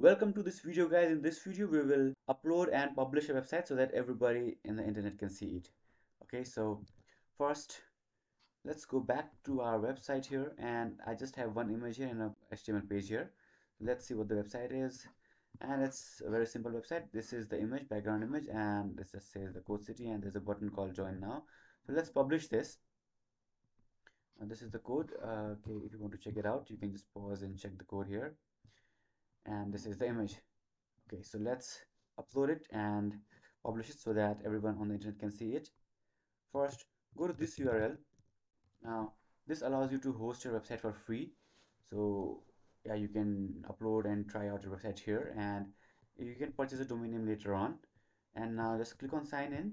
Welcome to this video guys. In this video we will upload and publish a website so that everybody in the internet can see it. Okay, so first let's go back to our website here and I just have one image here and a HTML page here. Let's see what the website is and it's a very simple website. This is the image, background image and this just says the code city and there's a button called join now. So let's publish this. And this is the code. Uh, okay, if you want to check it out, you can just pause and check the code here and this is the image. Okay so let's upload it and publish it so that everyone on the internet can see it. First go to this url now this allows you to host your website for free. So yeah you can upload and try out your website here and you can purchase a domain name later on. And now just click on sign in.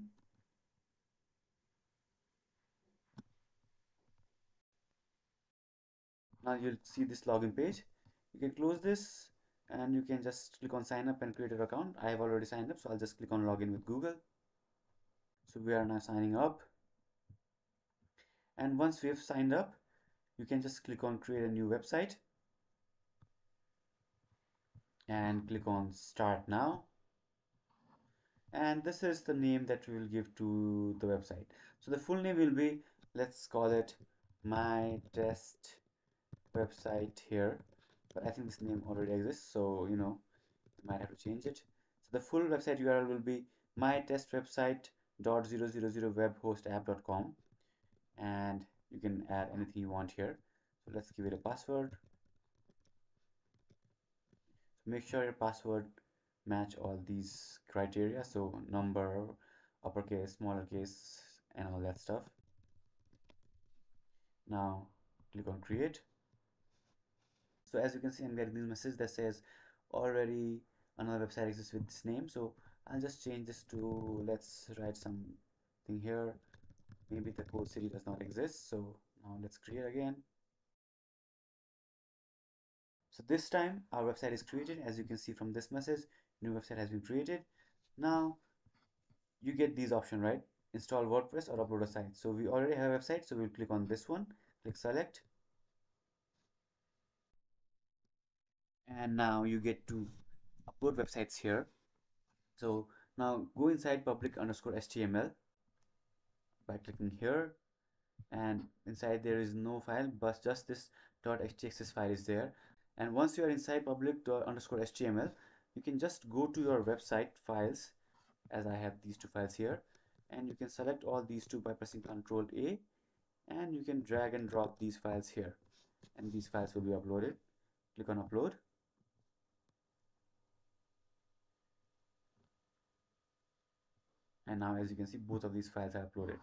Now you'll see this login page. You can close this and you can just click on sign up and create your account. I have already signed up so I'll just click on login with Google. So we are now signing up. And once we have signed up you can just click on create a new website. And click on start now. And this is the name that we will give to the website. So the full name will be let's call it my test website here but I think this name already exists so you know you might have to change it. So the full website URL will be mytestwebsite.000webhostapp.com and you can add anything you want here. So let's give it a password. So make sure your password match all these criteria so number uppercase smaller case and all that stuff. Now click on create so as you can see i'm getting this message that says already another website exists with this name. So i'll just change this to let's write something here. Maybe the code city does not exist. So now let's create again. So this time our website is created. As you can see from this message new website has been created. Now you get these options right? Install wordpress or upload a site. So we already have a website. So we'll click on this one. Click select and now you get to upload websites here. So now go inside public underscore html by clicking here. And inside there is no file but just this .htaccess file is there. And once you are inside public underscore html you can just go to your website files as I have these two files here. And you can select all these two by pressing ctrl a. And you can drag and drop these files here. And these files will be uploaded. Click on upload and now as you can see both of these files are uploaded.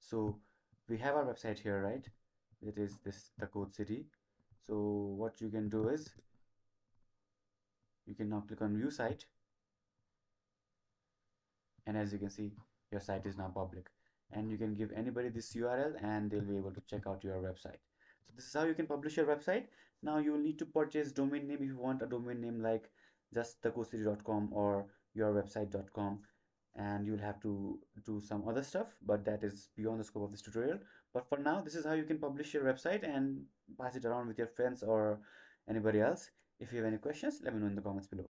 So we have our website here right? It is this the code city. So what you can do is you can now click on view site. And as you can see your site is now public. And you can give anybody this URL and they'll be able to check out your website. So this is how you can publish your website. Now you will need to purchase domain name if you want a domain name like just thecodecity.com or yourwebsite.com and you'll have to do some other stuff but that is beyond the scope of this tutorial. But for now this is how you can publish your website and pass it around with your friends or anybody else. If you have any questions let me know in the comments below